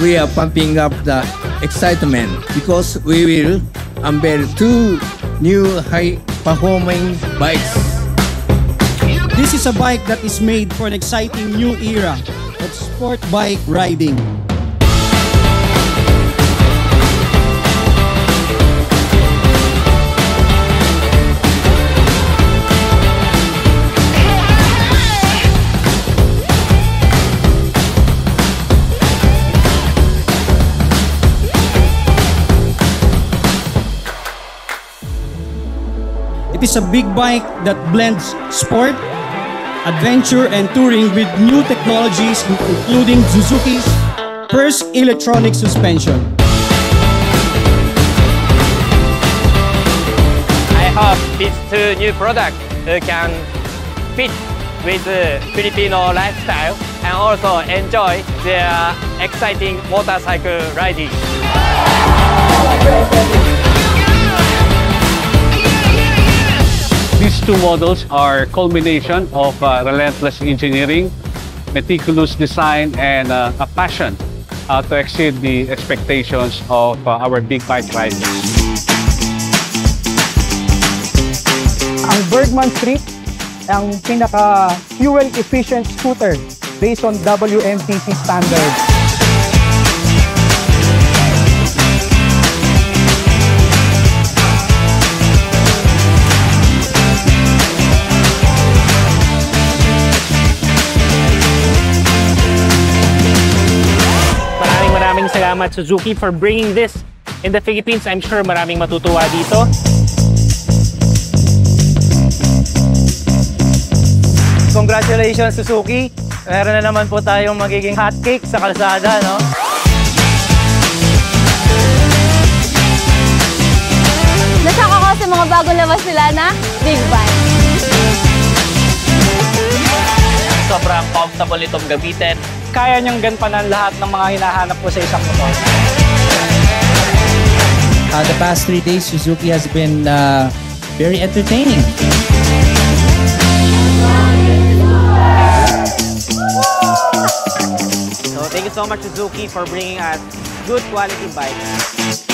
we are pumping up the excitement because we will unveil two new high-performing bikes. This is a bike that is made for an exciting new era of sport bike riding. It is a big bike that blends sport, adventure, and touring with new technologies, including Suzuki's first electronic suspension. I hope these two new products can fit with the Filipino lifestyle and also enjoy their exciting motorcycle riding. Two models are culmination of uh, relentless engineering, meticulous design, and uh, a passion uh, to exceed the expectations of uh, our big bike riders. Ang Bergman Street ang pinaka fuel efficient scooter based on WMTC standards. Salamat Suzuki for bringing this in the Philippines. I'm sure maraming matutuwa dito. Congratulations Suzuki! Meron na naman po tayong magiging hotcake sa kalsada, no? Nasaka ko sa mga bagong labas nila na Big Bike. Comfortable itong gamitin. Kaya niyang ganpanan lahat ng mga hinahanap ko sa isang motor. Uh, the past three days, Suzuki has been uh, very entertaining. So thank you so much Suzuki for bringing us good quality bikes.